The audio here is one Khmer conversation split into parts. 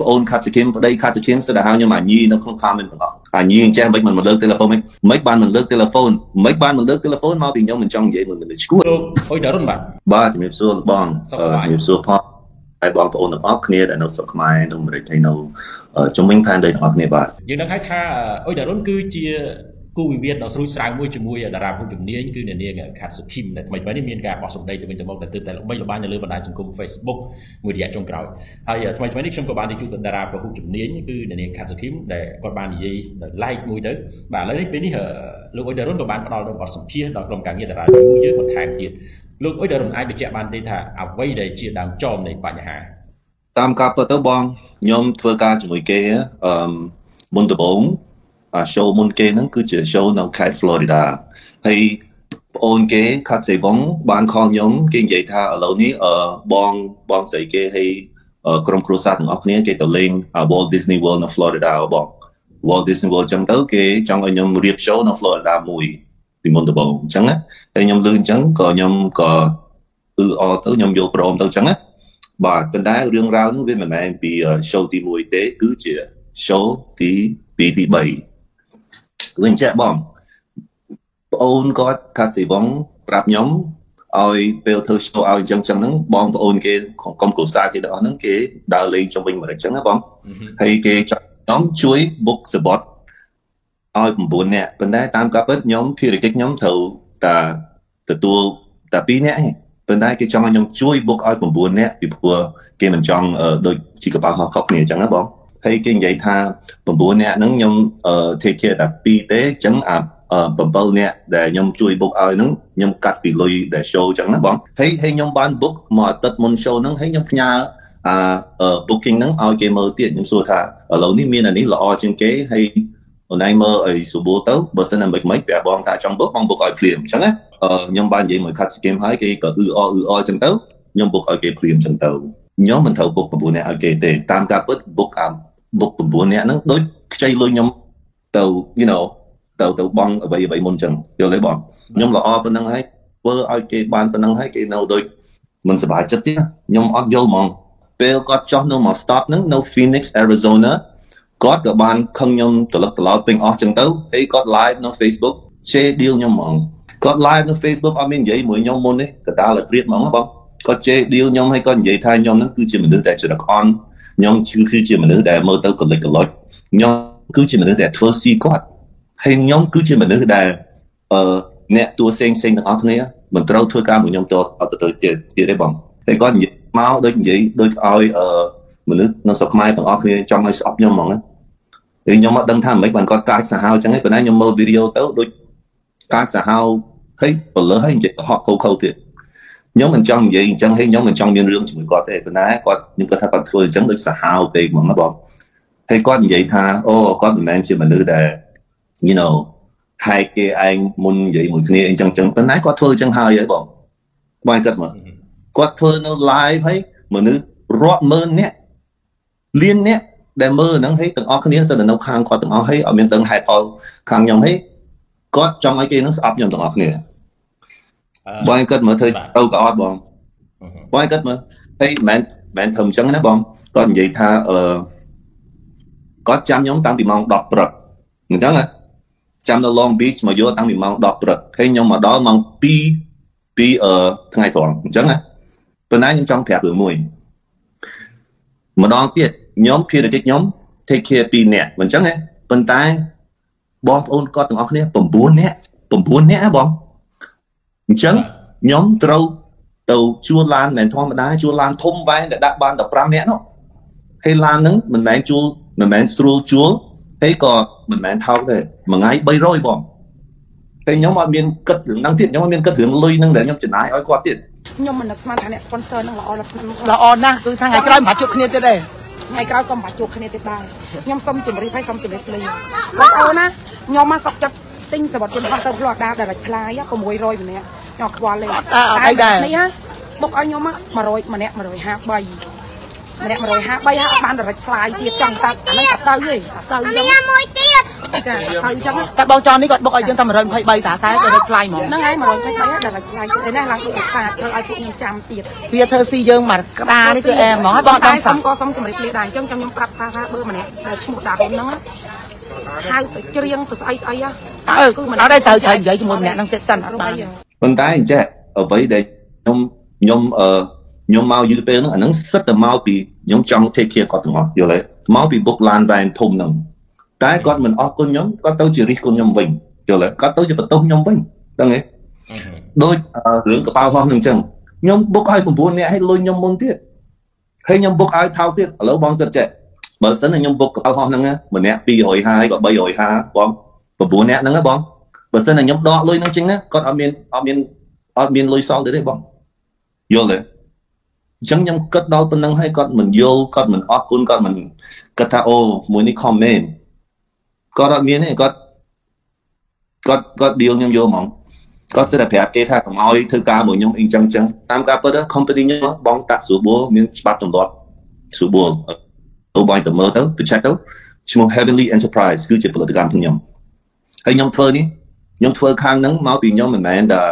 ប្អូនខាត់សគឹមប្តីខាត់សគឹមស្ដាហៅខ្ញុំអាញីនៅក្នុង comment ទាំងអស់អាញីអញ្ចេះមិនមិនលើក telephone មិនមិនបានមិនលើក telephone មិនបានមិនលើក telephone មកពីខ្ញុំមិនចង់និយាយមួយមនុស្សឈួតលោកអុយតារុនបាទបាទជំរាបសួរបងជំរាបសួរផងហើយបងប្អូនទាំងអស់គ្នាដែលនៅស្រុកខ្មែរនៅអាមេរិកហើយនៅជំនាញផែនដីទាំងអស់គ្នាបាទយើងដឹងហើយថាអុយតារុនគឺជា គូវិវាទដ៏ស្រួយស្រាវមួយជាមួយតារាผู้ជំនាញគឺអ្នកនាងខាត់សុខីមដែលថ្មីថ្មីនេះមានការបោះសម្ដីទៅវិញទៅមកដែលទើបតែល្បីល្បាញនៅលើបណ្ដាញសង្គម Facebook មួយរយៈចុងក្រោយហើយថ្មីថ្មីនេះខ្ញុំក៏បានទៅជួបតារាผู้ជំនាញគឺអ្នកនាងខាត់សុខីមដែលគាត់បាននិយាយ like មួយទៅបាទឥឡូវនេះពេលនេះលោកអ៊ុយដារុនក៏បានផ្ដល់នៅបទសម្ភាសន៍ដល់ក្រុមការងារតារាមួយយើងបន្ថែមទៀតលោកអ៊ុយដារុនអាចបញ្ជាក់បានទេថាអ្វីដែលជាដើមចមនៃបញ្ហាតាមការពិតទៅបងខ្ញុំធ្វើការជាមួយគេអឺមុនដំបូង អា show មុនគេហ្នឹងគឺជា show នៅខេត្ត Florida ហើយប្អូនគេខាត់សេវងបានខលខ្ញុំគេនិយាយថាឥឡូវនេះអឺបងបងស្រីគេហើយក្រុមគ្រួសារទាំងអស់គ្នាគេទៅលេង Walt Disney World នៅ Florida បង Walt Disney World ចឹងទៅគេចង់ឲ្យខ្ញុំរៀប show នៅ Florida មួយពីមុនដំបូងអញ្ចឹងណាហើយខ្ញុំលឺអញ្ចឹងក៏ខ្ញុំក៏អឺអទៅខ្ញុំយកព្រមទៅអញ្ចឹងណាបាទប៉ុន្តែរឿងរ៉ាវនោះវាមិនមែនពី show ទី1ទេគឺជា show ទី2ទី3 វិញចាក់បងប្អូនគាត់ថាស៊ីបងប្រាប់ខ្ញុំឲ្យពេលធ្វើ show ឲ្យអញ្ចឹងចឹងហ្នឹងបងប្អូនគេក្រុមគ្រួសារគេទាំងអស់ហ្នឹងគេដើរលេងជុំវិញមកអញ្ចឹងណាបងហើយគេចាប់ខ្ញុំជួយ book សបត់ឲ្យ9នាក់ប៉ុន្តែតាមការពិតខ្ញុំភារកិច្ចខ្ញុំត្រូវតែទទួលតែ2នាក់ឯងប៉ុន្តែគេចង់ឲ្យខ្ញុំជួយ book ឲ្យ9នាក់ពីព្រោះគេមិនចង់ដូចជាកប៉ាល់ហោះខុសគ្នាអញ្ចឹងណាបង ហើយគេនិយាយថា9នាក់ហ្នឹងខ្ញុំ take care តែ2ទេអញ្ចឹងអា7នាក់ដែលខ្ញុំជួយ book ឲ្យហ្នឹងខ្ញុំកាត់ពីលុយដែល show អញ្ចឹងណាបងហើយហើយខ្ញុំបាន book មកអាទិត្យមុន show ហ្នឹងហើយខ្ញុំផ្ញើអា booking ហ្នឹងឲ្យគេមើលទៀតខ្ញុំសួរថាឥឡូវនេះមានអានេះល្អជាងគេហើយអូនឯងមើលឲ្យស្រួលទៅបើសិនតែមិនមិនប្រាប់បងថាចង់ book បង book ឲ្យភ្លាមអញ្ចឹងណាខ្ញុំបាននិយាយមួយ cut scheme ហើយគេក៏អឺអអឺអអអញ្ចឹងទៅខ្ញុំ book ឲ្យគេភ្លាមអញ្ចឹងទៅខ្ញុំមិនត្រូវ book 9នាក់ឲ្យគេទេតាមការពិត book អា បុក9នាក់ហ្នឹងដូចខ្ចីលុយខ្ញុំទៅ you know ទៅទៅបងអ្វីអ្វីមុនចឹងយល់ទេបងខ្ញុំល្អប៉ុណ្្នឹងហើយធ្វើឲ្យគេបានប៉ុណ្្នឹងហើយគេនៅដូចមិនសប្បាយចិត្តទេខ្ញុំអត់យល់ហ្មងពេលគាត់ចោះនៅមក stop ហ្នឹងនៅ Phoenix Arizona គាត់ក៏បានខឹងខ្ញុំត្រឡឹកត្រឡោតពេញអស់ចឹងទៅហើយគាត់ live នៅ Facebook ជេរ deal ខ្ញុំហ្មងគាត់ live នៅ Facebook អត់មាននិយាយមួយខ្ញុំមុនទេកដាលឲ្យព្រៀតហ្មងបងគាត់ជេរ deal ខ្ញុំហើយគាត់និយាយថាខ្ញុំហ្នឹងគឺជាមនុស្សដែលច្រកអន់ ខ្ញុំគឺជាមនុស្សដែលមើលទៅកលិចកលុចខ្ញុំគឺជាមនុស្សដែលធ្វើស៊ីគាត់ហើយខ្ញុំគឺជាមនុស្សដែលអឺអ្នកតួផ្សេងផ្សេងទាំងអស់គ្នាមិនត្រូវធ្វើការមួយខ្ញុំតអត់ទៅទៀតទៀតទេបងហើយគាត់និយាយមកដូចនិយាយដូចឲ្យអឺមនុស្សនៅស្រុកខ្មែរទាំងអស់គ្នាចង់ឲ្យស្អប់ខ្ញុំហ្មងហើយខ្ញុំអត់ដឹងថាមិនបានគាត់កាចសាហាវអញ្ចឹងទេប៉ុន្តែខ្ញុំមើលវីដេអូទៅដូចកាចសាហាវហើយបលើហើយនិយាយកុហកខូខូទៀត ខ្ញុំមិនចង់និយាយអញ្ចឹងហើយខ្ញុំមិនចង់មានរឿងជាមួយគាត់ទេប៉ុន្តែគាត់ខ្ញុំគាត់ថាគាត់ធ្វើអញ្ចឹងដូចសាហាវពេកហ្មងណាបងហើយគាត់និយាយថាអូគាត់មិនមែនជាមនុស្សដែល you know ហែកគេឯងមុននិយាយមួយគ្នាអញ្ចឹងចឹងប៉ុន្តែគាត់ធ្វើអញ្ចឹងហើយហើយបងបងគិតមកគាត់ធ្វើនៅ live ហើយមនុស្សរាប់ម៉ឺននាក់លាននាក់ដែលមើលហ្នឹងហើយទាំងអស់គ្នាសិនតែនៅខាងគាត់ទាំងអស់ហើយអត់មានដឹងហេតុផលខាងខ្ញុំហើយគាត់ចង់ឲ្យគេនឹងស្អប់ខ្ញុំទាំងអស់គ្នា បងគិតមើលធ្វើទៅក៏អត់បងបងគិតមើលហើយមិនមែនធ្វើអញ្ចឹងណាបងគាត់និយាយថាអឺគាត់ចាំខ្ញុំតាំងពីម៉ោង10ព្រឹកអញ្ចឹងណាចាំនៅ Long Beach មកយកតាំងពីម៉ោង10ព្រឹកហើយខ្ញុំមកដល់ម៉ោង2ពីអឺថ្ងៃត្រង់អញ្ចឹងណាប៉ុន្តែខ្ញុំចង់ប្រាប់រឿងមួយម្ដងទៀតខ្ញុំភារកិច្ចខ្ញុំ take care 2នាក់មិនអញ្ចឹងណាប៉ុន្តែបងប្អូនគាត់ទាំងអស់គ្នា9នាក់9នាក់ណាបង អញ្ចឹងខ្ញុំត្រូវទៅជួលឡានមិនធម្មតាជួលឡានធំវែងដែលដាក់បាន15នាក់នោះហើយឡានហ្នឹងមិនមែនជួលមិនមែនស្រួលជួលហើយក៏មិនមែនថោកទេមួយថ្ងៃ300បងតែខ្ញុំអត់មានគិតរឿងហ្នឹងទៀតខ្ញុំអត់មានគិតរឿងលុយហ្នឹងដែលខ្ញុំចំណាយឲ្យគាត់ទៀតខ្ញុំមិននឹកស្មានថាអ្នក sponsor ហ្នឹងល្អល្អណាស់គឺថាថ្ងៃក្រោយមិនបាច់ជួបគ្នាទៀតទេថ្ងៃក្រោយក៏មិនបាច់ជួបគ្នាទៀតដែរខ្ញុំសូមជម្រាបឲ្យសូមជម្រាបលេងបងអូនណាខ្ញុំមកសុកចិត្ត ទិញសម្បត្តិជនហោះទៅផ្លោះដាដែលខ្លាយ600ម្នាក់ខ្ញុំខ្វល់លេងអត់ដែរនេះណាបុកឲ្យខ្ញុំ100ម្នាក់153ម្នាក់153ហើយបានដរិចផ្លាយទៀតចង់តាត់អាហ្នឹងអត់ទៅទេអត់ទៅខ្ញុំមួយទៀតចាហើយអញ្ចឹងតែបងចន់នេះគាត់បុកឲ្យយើងតែ123តាតែទៅរត់ខ្លាយហ្មងហ្នឹងហើយ123ដល់តែខ្លាយទៅនេះឡើងទៅខាតត្រូវឲ្យពួកខ្ញុំចាំទៀតវាធ្វើស៊ីយើងមកក្តារនេះគឺអែហ្មងហើយបងតែដឹងសុសាំក៏សុំជម្រាបលាដែរអញ្ចឹងចាំខ្ញុំប្រាប់ថាថាបើម្នាក់ដែលឈ្មោះតាហ៊ុនហ្នឹង ហៅទៅច្រៀងទៅស្អីស្អីហ៎អើអត់ទេត្រូវត្រូវនិយាយជាមួយម្នាក់ហ្នឹងទៀតសិនអត់បានប៉ុន្តែអញ្ចឹងអ្វីដែលខ្ញុំខ្ញុំអឺខ្ញុំមកយូរពេលហ្នឹងអាហ្នឹងសិតតែមកពីខ្ញុំចង់ take care គាត់ទាំងអស់យល់ទេមកពី book land van ធំហ្នឹងតែគាត់មិនអរគុណខ្ញុំគាត់ទៅជារិះគន់ខ្ញុំវិញយល់ទេគាត់ទៅជាបន្ទោសខ្ញុំវិញដឹងទេដូចរឿងកប៉ាល់ហោះហ្នឹងអញ្ចឹងខ្ញុំ book ឲ្យ9នាក់ឲ្យលុយខ្ញុំមុនទៀតហើយខ្ញុំ book ឲ្យថោកទៀតឥឡូវបងគិតចេះ បើសិនតែខ្ញុំ book កប៉ាល់ហោះហ្នឹងម្នាក់250ក៏350បង9នាក់ហ្នឹងបងបើសិនតែខ្ញុំដកលុយហ្នឹងចេញណាគាត់អត់មានអត់មានអត់មានលុយសល់ទៀតទេបងយល់ទេអញ្ចឹងខ្ញុំគិតដល់ប៉ុណ្្នឹងហើយគាត់មិនយល់គាត់មិនអរគុណគាត់មិនគិតថាអូមួយនេះ comment គាត់អត់មានទេគាត់គាត់គាត់ deal ខ្ញុំយកហ្មងគាត់ស្ទើរតែប្រាប់គេថាកុំឲ្យធ្វើការមួយខ្ញុំអីចឹងចឹងតាមការពិត company ខ្ញុំបងតាក់ស្រួលបួលមានច្បាប់ទម្លាប់ស្រួលបួល ទៅបាញ់ទៅមើលទៅទៅ check ទៅឈ្មោះ Heavenly Enterprise គឺជាផលិតកម្មខ្ញុំហើយខ្ញុំធ្វើនេះខ្ញុំធ្វើខាងហ្នឹងមកពីខ្ញុំមិនមែនតែ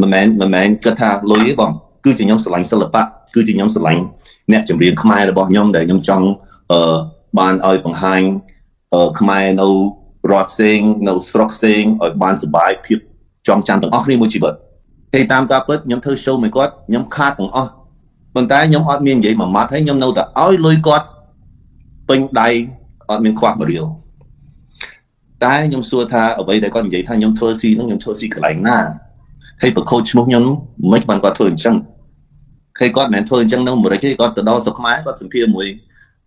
មិនមែនមិនមែនគិតថាលុយទេបងគឺជាខ្ញុំស្រឡាញ់សិល្បៈគឺជាខ្ញុំស្រឡាញ់អ្នកចម្រៀងខ្មែររបស់ខ្ញុំដែលខ្ញុំចង់អឺបានឲ្យបង្ហាញខ្មែរនៅរដ្ឋផ្សេងនៅស្រុកផ្សេងឲ្យបានសុបាយភាពចងចាំទាំងអស់គ្នាមួយជីវិតតែតាមការពិតខ្ញុំធ្វើ show មួយគាត់ខ្ញុំខាតទាំងអស់ប៉ុន្តែខ្ញុំអត់មាននិយាយមួយម៉ាត់ហើយខ្ញុំនៅតែឲ្យលុយគាត់ ពេញដៃអត់មានខ្វះមួយរៀលតែខ្ញុំសួរថាអ្វីដែលគាត់និយាយថាខ្ញុំធ្វើស៊ីហ្នឹងខ្ញុំធ្វើស៊ីកន្លែងណាហើយប្រខូចឈ្មោះខ្ញុំមិនបានគាត់ធ្វើអញ្ចឹងហើយគាត់មិនមែនធ្វើអញ្ចឹងនៅអាមេរិកទេគាត់ទៅដល់ស្រុកខ្មែរគាត់សម្ភារមួយ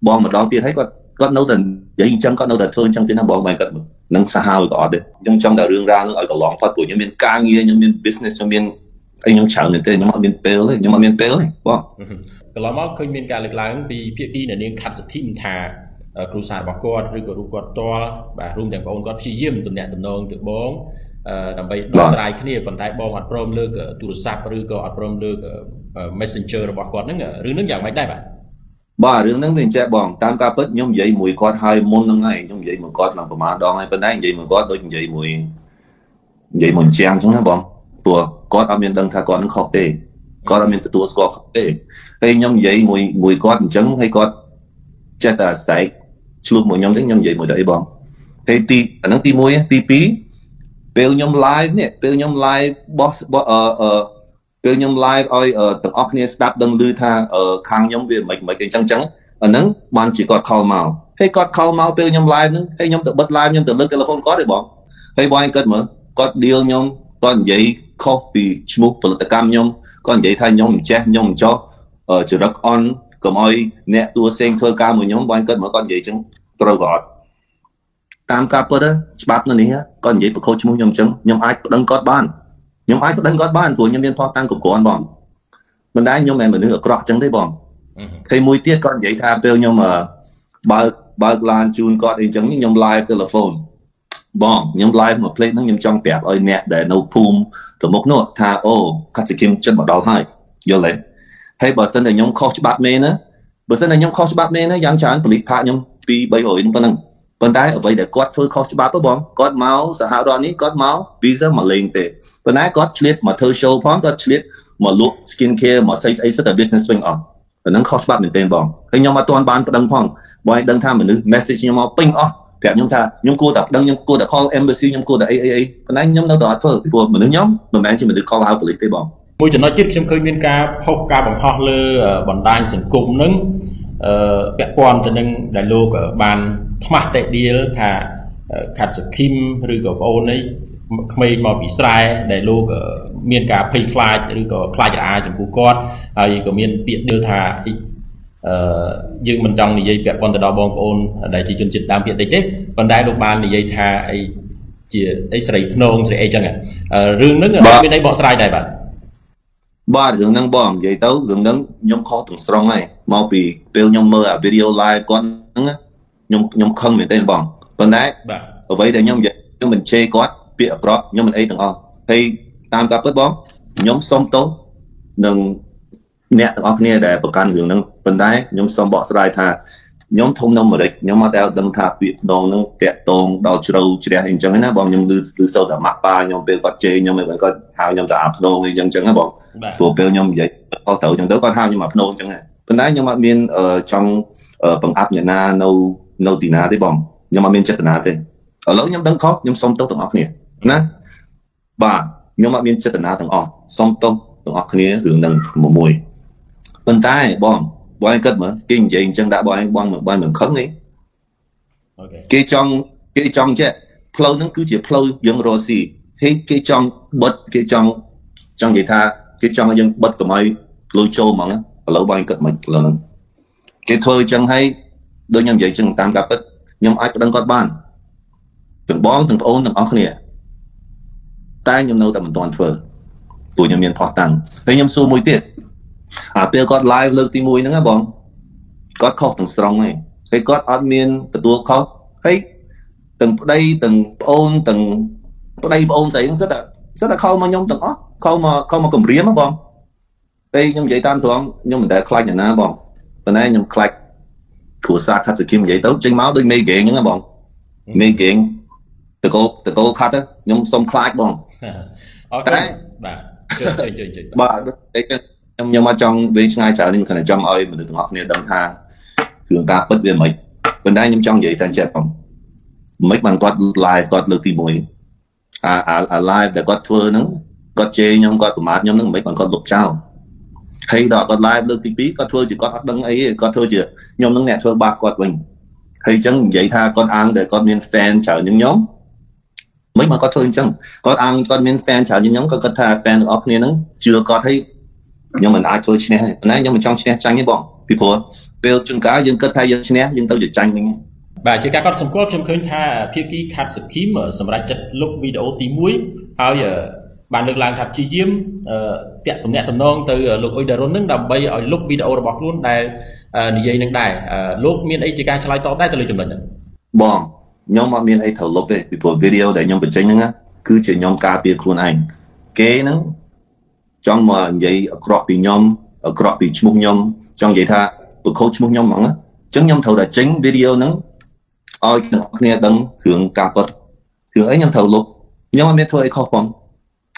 បងម្ដងទៀតហើយគាត់គាត់នៅតែនិយាយអញ្ចឹងគាត់នៅតែធ្វើអញ្ចឹងទៀតណាបងបែរគាត់នឹងសាហាវក៏អត់ទេអញ្ចឹងចង់តែរឿងរ៉ាវនឹងឲ្យកន្លងផុតព្រោះខ្ញុំមានការងារខ្ញុំមាន business ខ្ញុំមានអី ខ្ញុំច្រើនមែនទេខ្ញុំអត់មានពេលទេខ្ញុំអត់មានពេលទេបងកន្លងមកឃើញមានការលើកឡើងពីភាគីនៅនាងខាត់សុភីមថាគ្រូសាស្ត្ររបស់គាត់ឬក៏រូបគាត់ផ្ទាល់បាទរួមទាំងបងគាត់ព្យាយាមទំនាក់ទំនងទៅបងដើម្បីដោះស្រាយគ្នាប៉ុន្តែបងអត់ព្រមលើកទូរស័ព្ទឬក៏អត់ព្រមលើក Messenger របស់គាត់ហ្នឹងរឿងហ្នឹងយ៉ាងម៉េចដែរបាទបាទរឿងហ្នឹងវាអញ្ចឹងបងតាមការពិតខ្ញុំនិយាយមួយគាត់ហើយមុនហ្នឹងហើយខ្ញុំនិយាយមួយគាត់ឡើងប្រហែលដងហើយប៉ុន្តែនិយាយមួយគាត់ដូចនិយាយមួយនិយាយមួយជាងអញ្ចឹងណាបង ព្រោះគាត់អត់មានដឹងថាគាត់នឹងខុសទេគាត់អត់មានទទួលស្គាល់ខុសទេហើយខ្ញុំនិយាយមួយមួយគាត់អញ្ចឹងហើយគាត់ចេះតែស្រែកឆ្លោះមួយខ្ញុំទេខ្ញុំនិយាយមួយទៅអីបងហើយទីអាហ្នឹងទី1ទី2ពេលខ្ញុំ live នេះពេលខ្ញុំ live បោះអឺអឺពេលខ្ញុំ live ឲ្យទាំងអស់គ្នាស្ដាប់ដឹងឮថាខាងខ្ញុំវាមិនមិនអីចឹងចឹងអាហ្នឹងបានជាគាត់ខលមកហើយគាត់ខលមកពេលខ្ញុំ live ហ្នឹងហើយខ្ញុំទៅបិទ live ខ្ញុំទៅលើក telephone គាត់ទេបងហើយបងគាត់មើលគាត់ deal ខ្ញុំគាត់និយាយ ខុសពីឈ្មោះផលិតកម្មខ្ញុំគាត់និយាយថាខ្ញុំមិនចេះខ្ញុំមិនចោះចរិតអន់កុំឲ្យអ្នកតួផ្សេងធ្វើការមួយខ្ញុំបងគាត់មើលគាត់និយាយចឹងត្រូវក៏អត់តាមការពិតច្បាប់នៅនេះគាត់និយាយប្រខូចឈ្មោះខ្ញុំចឹងខ្ញុំអាចប្តឹងគាត់បានខ្ញុំអាចប្តឹងគាត់បានព្រោះខ្ញុំមានផុសតាំងគ្រប់គ្រាន់បងមិនដែរខ្ញុំមិនមនុស្សអាក្រក់ចឹងទេបងហើយមួយទៀតគាត់និយាយថាពេលខ្ញុំបើកបើកឡានជូនគាត់អីចឹងខ្ញុំ live telephone បងខ្ញុំ live មួយ plate ហ្នឹងខ្ញុំចង់ប្រាប់ឲ្យអ្នកដែលនៅភូមិ ទៅមុខនោះថាអូកាសិគឹមចិត្តមកដល់ហើយយល់ទេហើយបើសិនតែខ្ញុំខុសច្បាប់មេណាបើសិនតែខ្ញុំខុសច្បាប់មេណាយ៉ាងច្រើនប៉ូលីសផាកខ្ញុំ2 300ហ្នឹងប៉ុណ្ណឹងប៉ុន្តែអ្វីដែលគាត់ធ្វើខុសច្បាប់ទៅបងគាត់មកសហរដ្ឋនេះគាត់មក visa មកលេងទេប៉ុន្តែគាត់ឆ្លៀតមកធ្វើ show ផងគាត់ឆ្លៀតមកលក់ skin care មកស្អីស្អីសិតតែ business វិញអស់អាហ្នឹងខុសច្បាប់មែនទែនបងហើយខ្ញុំអត់ទាន់បានប្តឹងផងបងឲ្យដឹងថាមនុស្ស message ខ្ញុំមកពេញអស់ ប្រាប់ខ្ញុំថាខ្ញុំគួរតែប្តឹងខ្ញុំគួរតែ call embassy ខ្ញុំគួរតែអីអីអីប៉ុន្តែខ្ញុំនៅតែអត់ធ្វើព្រោះមនុស្សខ្ញុំមិនមែនជាមនុស្ស call ហៅប៉ូលីសទេបងមួយចំណុចទៀតខ្ញុំឃើញមានការផុសការបង្ហោះលើបណ្ដាញសង្គមនឹងអឺពាក់ព័ន្ធទៅនឹងដែលលោកបានថ្មាស់តេឌីលថាខាត់សុខីមឬក៏ប្អូននេះក្មេងមកពីស្រែដែលលោកមានការភ័យខ្លាចឬក៏ខ្លាចរអាចំពោះគាត់ហើយក៏មានពាក្យឌីលថា អឺយើងមិនចង់និយាយពាក់ព័ន្ធទៅដល់បងប្អូនដែលជាជនជាតិដើមភាគតិចទេប៉ុន្តែលោកបាននិយាយថាអីជាអីស្រីភ្នងស្រីអីចឹងរឿងហ្នឹងមានអីបកស្រាយដែរបាទបាទរឿងហ្នឹងបងនិយាយទៅរឿងហ្នឹងខ្ញុំខុសទាំងស្រុងហើយមកពីពេលខ្ញុំមើលអា video live គាត់ហ្នឹងខ្ញុំខ្ញុំខឹងមែនទេបងប៉ុន្តែបាទអ្វីដែលខ្ញុំនិយាយខ្ញុំមិនជេរគាត់ពាក្យអាក្រក់ខ្ញុំមិនអីទាំងអស់ហើយតាមការពិតបងខ្ញុំសុំទោសនឹង អ្នកទាំងអស់គ្នាដែលប្រកាន់រឿងហ្នឹងប៉ុន្តែខ្ញុំសូមបកស្រាយថាខ្ញុំធំនៅអាមេរិកខ្ញុំអត់ដែលដឹងថាពាក្យដងនឹងតាក់តងដល់ជ្រៅជ្រះអីចឹងណាបងខ្ញុំឮឮសូត្រតែម៉ាក់ប៉ាខ្ញុំពេលគាត់ជេរខ្ញុំឯងគាត់ហៅខ្ញុំទៅអាភ្នងអីចឹងចឹងណាបងព្រោះពេលខ្ញុំនិយាយខុសត្រូវចឹងទៅគាត់ហៅខ្ញុំអាភ្នងចឹងណាប៉ុន្តែខ្ញុំអត់មានចង់បង្អាប់អ្នកណានៅនៅទីណាទេបងខ្ញុំអត់មានចេតនាទេឥឡូវខ្ញុំដឹងខុសខ្ញុំសុំទោសទាំងអស់គ្នាណាបាទខ្ញុំអត់មានចេតនាទាំងអស់សុំទោសទាំងអស់គ្នារឿងនឹងមួយ ប៉ុន្តែបងបងគិតមើលគេនិយាយអញ្ចឹងដាក់បងបងបងមិនខឹងទេអូខេគេចង់គេចង់ចេះផ្លូវហ្នឹងគឺជាផ្លូវយើងរស់ស៊ីហើយគេចង់បិទគេចង់ចង់និយាយថាគេចង់ឲ្យយើងបិទកុំឲ្យលុយចូលហ្មងឥឡូវបងគិតមិនផ្លូវហ្នឹងគេធ្វើអញ្ចឹងហើយដូចខ្ញុំនិយាយអញ្ចឹងតាមការពិតខ្ញុំអាចប្តឹងគាត់បានទាំងបងទាំងប្អូនទាំងអស់គ្នាតែខ្ញុំនៅតែមិនទាន់ធ្វើព្រោះខ្ញុំមានផោះតាំងហើយខ្ញុំសួរមួយទៀត អាពេលគាត់ live លើកទី1ហ្នឹងណាបងគាត់ខុសទាំងស្រុងហើយហើយគាត់អត់មានទទួលខុសហើយទាំងប្តីទាំងប្អូនទាំងប្តីប្អូនស្រីហ្នឹងសិតតែសិតតែខលមកខ្ញុំទាំងអស់ខលមកខលមកគម្រាមហ៎បងពេលខ្ញុំនិយាយតាមត្រង់ខ្ញុំមិនដែលខ្លាចអ្នកណាបងប៉ុន្តែខ្ញុំខ្លាចគ្រួសារខាត់សគីមនិយាយទៅចេញមកដូចមេហ្គេងហ្នឹងបងមេហ្គេងតកោតកោខាត់ខ្ញុំសុំខ្លាចបងអរគុណបាទជួយជួយជួយបាទតែ ខ្ញុំខ្ញុំអត់ចង់វែងឆ្ងាយច្រើនខ្ញុំគ្រាន់តែចង់ឲ្យមនុស្សទាំងអស់គ្នាដឹងថាគ្រឿងការពិតវាមិនប៉ុន្តែខ្ញុំចង់និយាយតែចិត្តផងមិនបានគាត់ live គាត់លើកទី1អាអា live ដែលគាត់ធ្វើហ្នឹងគាត់ជេរខ្ញុំគាត់ប្រមាថខ្ញុំហ្នឹងមិនបានគាត់លុបចោលហើយដល់គាត់ live លើកទី2គាត់ធ្វើជាគាត់អត់ដឹងអីទេគាត់ធ្វើជាខ្ញុំនឹងអ្នកធ្វើបាបគាត់វិញហើយអញ្ចឹងនិយាយថាគាត់អាងតែគាត់មាន fan ច្រើនជាងខ្ញុំមិនមកគាត់ធ្វើអញ្ចឹងគាត់អាងគាត់មាន fan ច្រើនជាងខ្ញុំគាត់គិតថា fan ទាំងអស់គ្នាហ្នឹងជឿគាត់ហើយ ខ្ញុំមិនអាចធ្វើឈ្នះទេប៉ុន្តែខ្ញុំមិនចង់ឈ្នះចាញ់ទេបងពីព្រោះពេលជួនកាលយើងគិតថាយើងឈ្នះយើងទៅជាចាញ់វិញបាទជាការកត់សម្គាល់ខ្ញុំឃើញថាភាគីខាត់សគីមសម្រាប់ចិត្តលុបវីដេអូទី1ហើយបានលើកឡើងថាព្យាយាមតាក់ទំនាក់ទំនងទៅលោកអ៊ុយដារុននឹងដើម្បីឲ្យលុបវីដេអូរបស់ខ្លួនដែលនិយាយនឹងដែរលោកមានអីជាការឆ្លើយតបដែរទៅលើចំណុចហ្នឹងបងខ្ញុំអត់មានអីត្រូវលុបទេពីព្រោះវីដេអូដែលខ្ញុំបញ្ចេញហ្នឹងគឺជាខ្ញុំការពារខ្លួនឯងគេហ្នឹង ចង់មកនិយាយអាក្រក់ពីខ្ញុំអាក្រក់ពីឈ្មោះខ្ញុំចង់និយាយថាប្រខូចឈ្មោះខ្ញុំហ្មងអញ្ចឹងខ្ញុំត្រូវតែចេញវីដេអូហ្នឹងឲ្យអ្នកគ្នាដឹងរឿងការពិតរឿងអីខ្ញុំត្រូវលុបខ្ញុំអត់មានធ្វើអីខុសផង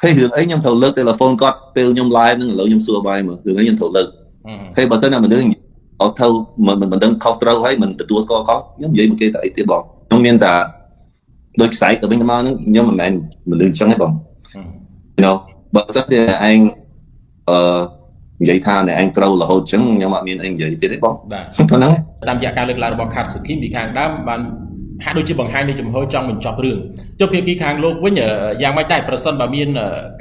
ហើយរឿងអីខ្ញុំត្រូវលើកទូរស័ព្ទគាត់ពេលខ្ញុំ live ហ្នឹងឥឡូវខ្ញុំសួរបាយមើលរឿងអីខ្ញុំត្រូវលើកហើយបើសិនតែមនុស្សអត់ទៅមិនមិនដឹងខុសត្រូវហើយមិនទទួលស្គាល់ខុសខ្ញុំនិយាយមកគេតែអីទៀតបងខ្ញុំមានតែដូចខ្សែទៅវិញទៅមកហ្នឹងខ្ញុំមិនមែនមនុស្សអញ្ចឹងទេបង you know បើសិនជាឯងអឺនិយាយថាអ្នកឯងត្រូវរហូតអញ្ចឹងខ្ញុំអត់មានអីនិយាយទៀតទេបងបាទប៉ុណ្ណឹងតាមរយៈការលើកឡើងរបស់ខាត់សុគីពីខាងដើមបានហាក់ដូចជាបង្ហាញនៃចំហចង់បញ្ចប់រឿងចុះភាគីខាងលោកវិញយ៉ាងម៉េចដែរប្រសិនបើមាន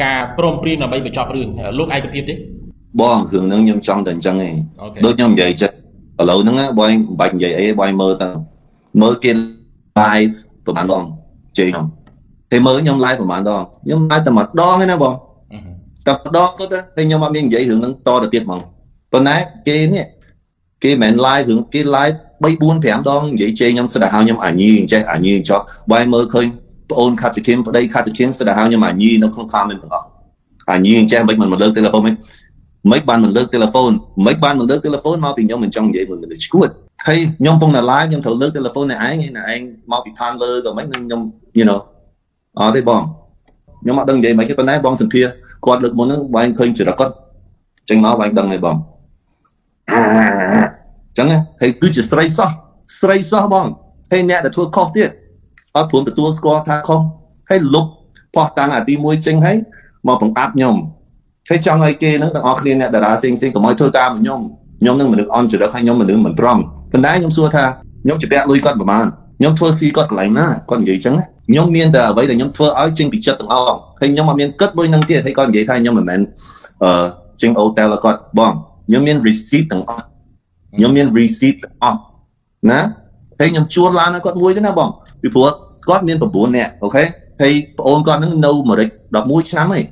ការព្រមព្រៀងដើម្បីបញ្ចប់រឿងលោកឯកភាពទេបងរឿងហ្នឹងខ្ញុំចង់តែអញ្ចឹងឯងដូចខ្ញុំនិយាយចិត្តឥឡូវហ្នឹងបងមិនបាច់និយាយអីបងមើលទៅមើលគេ live ប្រហែលដងជ័យខ្ញុំតែមើលខ្ញុំ live ប្រហែលដងខ្ញុំ live តែម្ដងឯណាបង តែម្ដងគាត់ទៅខ្ញុំអត់មាននិយាយរឿងហ្នឹងតទៅទៀតហ្មងប៉ុន្តែគេនេះគេមិន live រឿងគេ live 3 4 5ដងនិយាយជេរខ្ញុំស្ដាប់ហៅខ្ញុំអាញីចេះអាញីចោះបើមើលឃើញប្អូនខាត់សិគិមប្តីខាត់សិគិមស្ដាប់ហៅខ្ញុំអាញីនៅក្នុង comment ទាំងអស់អាញីចេះមិនមិនលើកទូរស័ព្ទមិនមិនបានមិនលើកទូរស័ព្ទមិនបានមិនលើកទូរស័ព្ទមកពីខ្ញុំមិនចង់និយាយមួយមនុស្សឈួតហើយខ្ញុំពងតែ live ខ្ញុំត្រូវលើកទូរស័ព្ទនៃឯងឯងមកពីឋានលើក៏មិនខ្ញុំ you know អត់ទេបង ខ្ញុំអត់ដឹងនិយាយមិនទេប៉ុន្តែបងសម្ភារគាត់លើកមុនហ្នឹងបងឃើញចរិតគាត់ចឹងមកបងដឹងហើយបងចឹងហើយគឺជាស្រីសោះស្រីសោះបងហើយអ្នកដែលធ្វើខុសទៀតអត់ព្រមទទួលស្គាល់ថាខុសហើយលុបផោះតាំងអាទី1ចេញហើយមកបង្អាប់ខ្ញុំហើយចង់ឲ្យគេនឹងទាំងអស់គ្នាអ្នកតារាផ្សេងផ្សេងកុំឲ្យធ្វើតាមខ្ញុំខ្ញុំនឹងមនុស្សអន់ចរិតហើយខ្ញុំមនុស្សមិនត្រង់ប៉ុន្តែខ្ញុំសួរថាខ្ញុំជពាក់លុយគាត់ប្រហែល ខ្ញុំធ្វើស៊ីគាត់កន្លែងណាគាត់និយាយចឹងខ្ញុំមានតែអ្វីដែលខ្ញុំធ្វើឲ្យចេញពីចិត្តទាំងអស់ហើយខ្ញុំអត់មានគិតមួយនឹងទៀតហើយគាត់និយាយថាខ្ញុំមិនមែនអឺចេញអូតែលគាត់បងខ្ញុំមាន receipt ទាំងអស់ខ្ញុំមាន receipt ទាំងអស់ណាហើយខ្ញុំជួលឡានឲ្យគាត់មួយទេណាបងពីព្រោះគាត់មាន9នាក់អូខេហើយប្អូនគាត់នឹងនៅអាមេរិក11ឆ្នាំហើយ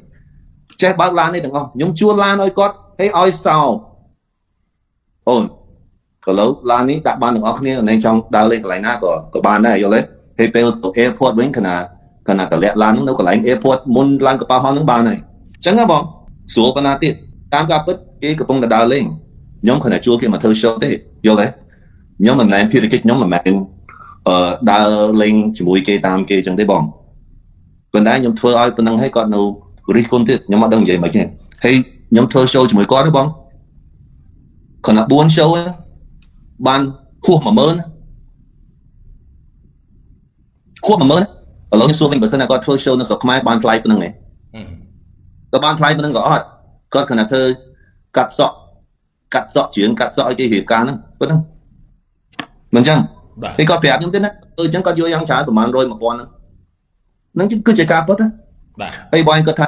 ចេះបើកឡាននេះទាំងអស់ខ្ញុំជួលឡានឲ្យគាត់ហើយឲ្យសោអូន ក៏ឡូវឡាននេះដាក់បានទាំងអស់គ្នានៅចង់ដើរលេងកន្លែងណាក៏ក៏បានដែរយល់ទេហើយពេលទៅ airport វិញគណៈគណៈតម្លាក់ឡាននៅកន្លែង airport មុនឡើងកប៉ាល់ហោះនឹងបានហើយអញ្ចឹងហ៎បងស្រួលប៉ុណ្ណាទៀតតាមការពិតគេកំពុងតែដើរលេងខ្ញុំគ្រាន់តែជួលគេមកធ្វើ show ទេយល់ទេខ្ញុំមិនមែនភារកិច្ចខ្ញុំមិនមែនអឺដើរលេងជាមួយគេតាមគេចឹងទេបងប៉ុន្តែខ្ញុំធ្វើឲ្យប៉ុណ្្នឹងហើយគាត់នៅរិះគន់ទៀតខ្ញុំអត់ដឹងនិយាយមិនទេហើយខ្ញុំធ្វើ show ជាមួយគាត់ទេបងគាត់ណា4 show បានហួស10000ហួស10000ឥឡូវខ្ញុំសួរវិញបើសិនតែគាត់ធ្វើ show នៅស្រុកខ្មែរបានថ្លៃប៉ុណ្្នឹងទេក៏បានថ្លៃប៉ុណ្្នឹងក៏អត់គាត់គណៈធ្វើកាត់សក់កាត់សក់ជើងកាត់សក់ឲ្យគេរៀបការហ្នឹងប៉ុណ្្នឹងមិនចឹងហើយគាត់ប្រាប់ខ្ញុំទៀតណាអឺចឹងគាត់យកយ៉ាងច្រើនប្រហែល100 1000ហ្នឹងហ្នឹងគឺជាការពិតណាបាទហើយបងគាត់ថា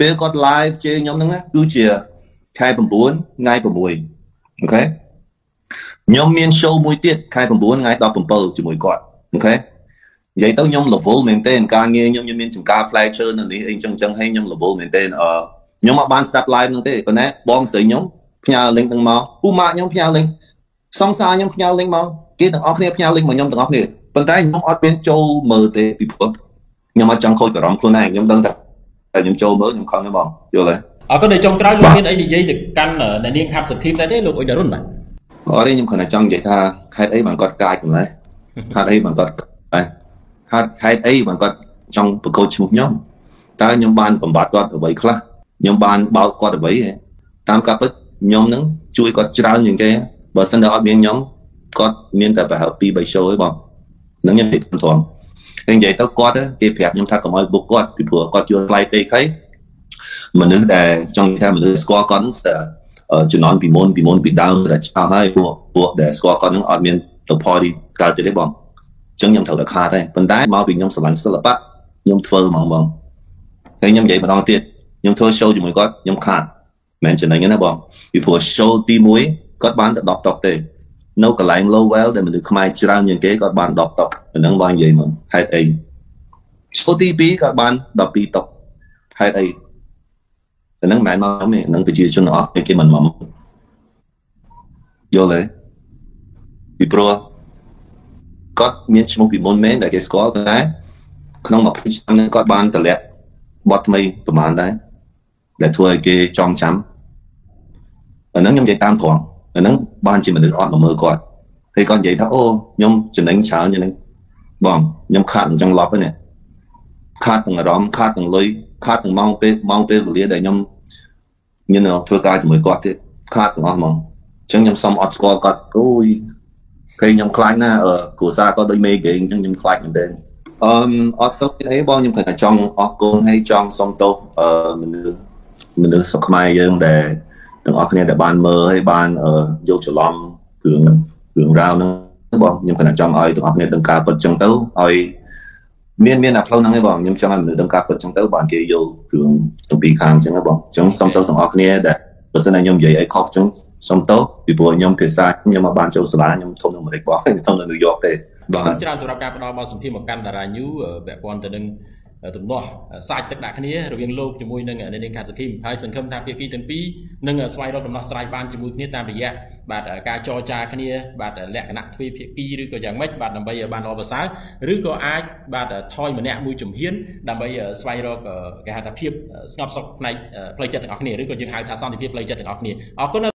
ពេលគាត់ live ជេរខ្ញុំហ្នឹងណាគឺជាខែ9ថ្ងៃ6អូខេ ខ្ញុំមាន show មួយទៀតខែ9ថ្ងៃ17ជាមួយគាត់អូខេនិយាយទៅខ្ញុំ level មែនទែនការងារខ្ញុំខ្ញុំមានចង្ការ flag ឈើនៅនេះអីចឹងចឹងហើយខ្ញុំ level មែនទែនអឺខ្ញុំអត់បាន start live ហ្នឹងទេប៉ុន្តែបងស្រីខ្ញុំផ្ញើ link ហ្នឹងមកពូម៉ាក់ខ្ញុំផ្ញើ link សង្សារខ្ញុំផ្ញើ link មកគេទាំងអស់គ្នាផ្ញើ link មកខ្ញុំទាំងអស់គ្នាប៉ុន្តែខ្ញុំអត់មានចូលមើលទេពីព្រោះខ្ញុំអត់ចង់ខូចអារម្មណ៍ខ្លួនឯងខ្ញុំដឹងតែខ្ញុំចូលមើលខ្ញុំខំទេបងយល់ទេអរគុណដែលចុងក្រោយលោកមានអីនិយាយទៅកាន់អ្នកនាងខាត់សុធីមដែរទេលោកអ៊ុយដារុនបាទ អរខ្ញុំគ្រាន់តែចង់និយាយថាហេតុអីបានគាត់កាចម្ល៉េះហេតុអីបានគាត់ហេតុហេតុអីបានគាត់ចង់ប្រកោតឈ្មោះខ្ញុំតើខ្ញុំបានបំបត្តិគាត់អ្វីខ្លះខ្ញុំបានបោកគាត់អ្វីតាមការពិតខ្ញុំនឹងជួយគាត់ច្រើនជាងគេបើសិនតែអត់មានខ្ញុំគាត់មានតែប្រហែល2 3 show ឯងបងនឹងខ្ញុំនិយាយត្រង់ហើយនិយាយទៅគាត់គេប្រាប់ខ្ញុំថាកុំឲ្យបុកគាត់ពីព្រោះគាត់យល់ថ្លៃពេកហើយមនុស្សដែលចង់ថាមនុស្សស្គាល់គាត់ស្ទើរ ជំនាន់ពីមុនពីមុនពីដើមដែលឆ្កោហើយពួកពួកដែលស្គាល់គាត់នឹងអត់មានទៅ party កើតទេបងអញ្ចឹងខ្ញុំត្រូវតែខាតដែរប៉ុន្តែមកពីខ្ញុំស្រឡាញ់សិល្បៈខ្ញុំធ្វើហ្មងបងហើយខ្ញុំនិយាយម្ដងទៀតខ្ញុំធ្វើ show ជាមួយគាត់ខ្ញុំខាតមិនចំណេញទេណាបងពីព្រោះ show ទី1គាត់បានតែ10តុកទេនៅកន្លែង Lowell ដែលមនុស្សខ្មែរច្រើនជាងគេគាត់បាន10តុកអាហ្នឹងបងនិយាយមកហេតុអី show ទី2គាត់បាន12តុកហេតុអី អាហ្នឹងមិនមែនមកទេហ្នឹងប្រជាជនអស់គេមិនមកយល់ទេពីព្រោះគាត់មានឈ្មោះពីមុនមែនដែលគេស្គាល់តែក្នុង20ឆ្នាំនេះគាត់បានតម្លាក់បទថ្មីប្រហែលដែរដែលធ្វើឲ្យគេចងចាំអាហ្នឹងខ្ញុំនិយាយតាមត្រង់អាហ្នឹងបានជាមនុស្សអត់មកមើលគាត់ហើយគាត់និយាយថាអូខ្ញុំចំណេញច្រើនយ៉ាងនេះបងខ្ញុំខាតអញ្ចឹងឡប់ហ្នឹងខាតទាំងអារម្មណ៍ខាតទាំងលុយ ខាតទាំងម៉ោងពេលម៉ោងពេលវេលាដែលខ្ញុំមានធ្វើការជាមួយគាត់ទៀតខាតទាំងអស់ហ្មងអញ្ចឹងខ្ញុំសុំអត់ស្គាល់គាត់អូយពេលខ្ញុំខ្លាចណាគ្រួសារគាត់ដូចមេហ្គេអញ្ចឹងខ្ញុំខ្លាចមែនទែនអឺអត់សុខអីបងខ្ញុំគាត់ចង់អរគុណហើយចង់សុំទោសអឺមនុស្សមនុស្សសុខខ្មែរយើងដែលទាំងអស់គ្នាដែលបានមើលហើយបានយកច្រឡំរឿងរឿងរ៉ាវហ្នឹងបងខ្ញុំគាត់ចង់ឲ្យទាំងអស់គ្នាដឹងការពិតចឹងទៅឲ្យ មានមានអាផ្លូវហ្នឹងឯងបងខ្ញុំចង់ឲ្យមនុស្សដឹងការពិតចឹងទៅបានគេយករឿងទាំងពីរខាងចឹងបងអញ្ចឹងសុំទោសទាំងអស់គ្នាដែលបើសិនតែខ្ញុំនិយាយអីខុសចឹងសុំទោសពីព្រោះខ្ញុំភាសាខ្ញុំមកបានចូលសាលាខ្ញុំធំនៅអាមេរិកបងខ្ញុំធំនៅញូវយ៉កទេបាទច្រើនសម្រាប់ការផ្ដល់បទសម្ភាសន៍មកកាន់តារាញូពាក់ព័ន្ធទៅនឹងទំនាស់សាច់ទឹកដាក់គ្នារវាងលោកជាមួយនឹងអ្នកនាងខាត់សុធីមហើយសង្ឃឹមថាភាគីទាំងពីរនឹងស្វែងរកដំណោះស្រាយបានជាមួយគ្នាតាមរយៈ បាទការចរចាគ្នាបាទលក្ខណៈទ្វេភាគីឬក៏យ៉ាងម៉េចបាទដើម្បីបានល្អប្រសើរឬក៏អាចបាទថយម្នាក់មួយជំហានដើម្បីស្វែងរកគេហៅថាភាពស្ងប់សុខផ្នែកផ្លូវចិត្តទាំងអស់គ្នាឬក៏យើងហៅថាសន្តិភាពផ្លូវចិត្តទាំងអស់គ្នាអរគុណ